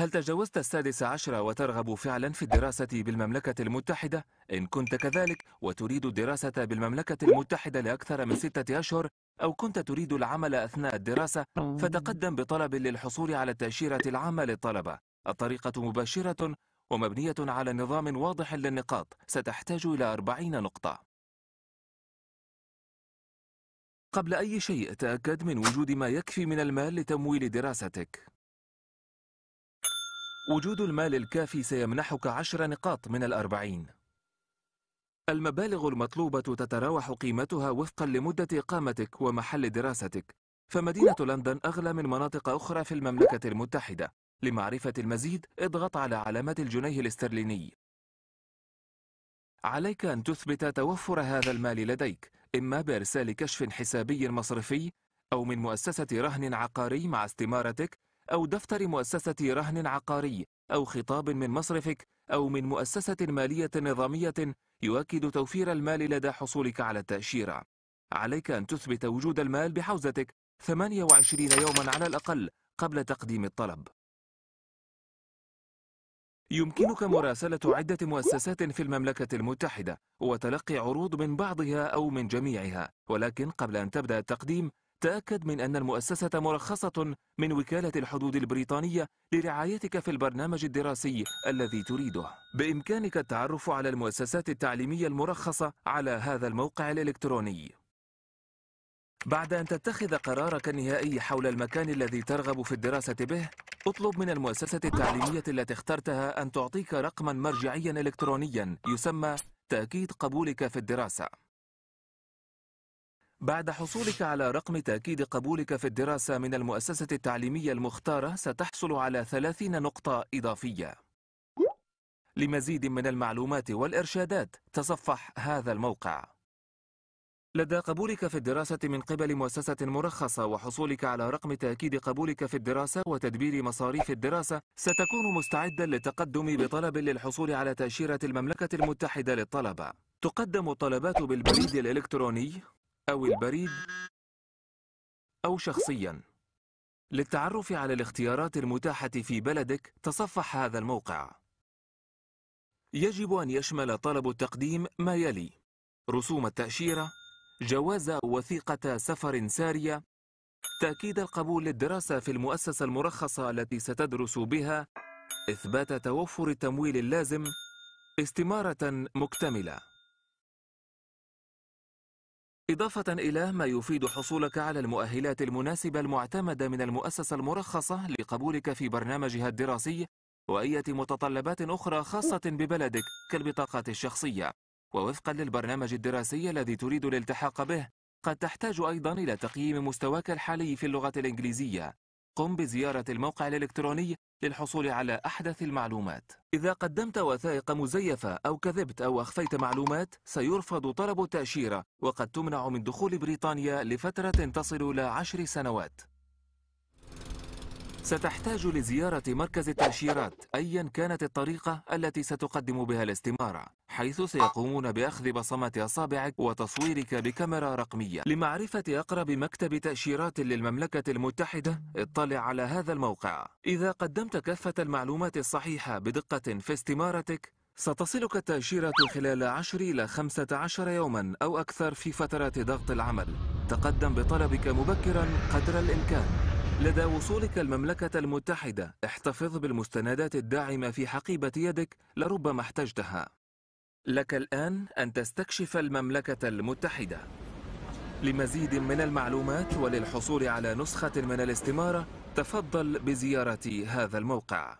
هل تجاوزت السادس عشر وترغب فعلا في الدراسة بالمملكة المتحدة؟ إن كنت كذلك وتريد الدراسة بالمملكة المتحدة لأكثر من ستة أشهر أو كنت تريد العمل أثناء الدراسة فتقدم بطلب للحصول على التأشيرة العامة للطلبة. الطريقة مباشرة ومبنية على نظام واضح للنقاط. ستحتاج إلى أربعين نقطة. قبل أي شيء تأكد من وجود ما يكفي من المال لتمويل دراستك. وجود المال الكافي سيمنحك عشر نقاط من الأربعين. المبالغ المطلوبة تتراوح قيمتها وفقا لمدة إقامتك ومحل دراستك. فمدينة لندن أغلى من مناطق أخرى في المملكة المتحدة. لمعرفة المزيد اضغط على علامات الجنيه الاسترليني. عليك أن تثبت توفر هذا المال لديك إما بإرسال كشف حسابي مصرفي أو من مؤسسة رهن عقاري مع استمارتك أو دفتر مؤسسة رهن عقاري أو خطاب من مصرفك أو من مؤسسة مالية نظامية يؤكد توفير المال لدى حصولك على التأشيرة عليك أن تثبت وجود المال بحوزتك 28 يوما على الأقل قبل تقديم الطلب. يمكنك مراسلة عدة مؤسسات في المملكة المتحدة وتلقي عروض من بعضها أو من جميعها ولكن قبل أن تبدأ التقديم تأكد من أن المؤسسة مرخصة من وكالة الحدود البريطانية لرعايتك في البرنامج الدراسي الذي تريده. بإمكانك التعرف على المؤسسات التعليمية المرخصة على هذا الموقع الإلكتروني. بعد أن تتخذ قرارك النهائي حول المكان الذي ترغب في الدراسة به اطلب من المؤسسة التعليمية التي اخترتها أن تعطيك رقما مرجعيا إلكترونيا يسمى تأكيد قبولك في الدراسة. بعد حصولك على رقم تأكيد قبولك في الدراسة من المؤسسة التعليمية المختارة ستحصل على 30 نقطة إضافية. لمزيد من المعلومات والإرشادات تصفح هذا الموقع. لدى قبولك في الدراسة من قبل مؤسسة مرخصة وحصولك على رقم تأكيد قبولك في الدراسة وتدبير مصاريف الدراسة ستكون مستعدا للتقدم بطلب للحصول على تأشيرة المملكة المتحدة للطلبة. تقدم الطلبات بالبريد الإلكتروني أو البريد أو شخصيا. للتعرف على الاختيارات المتاحة في بلدك تصفح هذا الموقع. يجب أن يشمل طلب التقديم ما يلي رسوم التأشيرة جواز وثيقة سفر سارية تأكيد القبول للدراسة في المؤسسة المرخصة التي ستدرس بها إثبات توفر التمويل اللازم استمارة مكتملة. إضافة إلى ما يفيد حصولك على المؤهلات المناسبة المعتمدة من المؤسسة المرخصة لقبولك في برنامجها الدراسي وأية متطلبات أخرى خاصة ببلدك كالبطاقات الشخصية. ووفقا للبرنامج الدراسي الذي تريد الالتحاق به قد تحتاج أيضا إلى تقييم مستواك الحالي في اللغة الإنجليزية. قم بزيارة الموقع الإلكتروني للحصول على أحدث المعلومات. إذا قدمت وثائق مزيفة أو كذبت أو أخفيت معلومات سيرفض طلب التأشيرة وقد تمنع من دخول بريطانيا لفترة تصل إلى عشر سنوات. ستحتاج لزيارة مركز التأشيرات أيا كانت الطريقة التي ستقدم بها الاستمارة حيث سيقومون بأخذ بصمات أصابعك وتصويرك بكاميرا رقمية. لمعرفة أقرب مكتب تأشيرات للمملكة المتحدة اطلع على هذا الموقع. إذا قدمت كافة المعلومات الصحيحة بدقة في استمارتك ستصلك التأشيرة خلال 10 إلى 15 يوما أو أكثر في فترات ضغط العمل. تقدم بطلبك مبكرا قدر الإمكان. لدى وصولك المملكة المتحدة احتفظ بالمستندات الداعمة في حقيبة يدك لربما احتجتها. لك الآن أن تستكشف المملكة المتحدة. لمزيد من المعلومات وللحصول على نسخة من الاستمارة تفضل بزيارة هذا الموقع.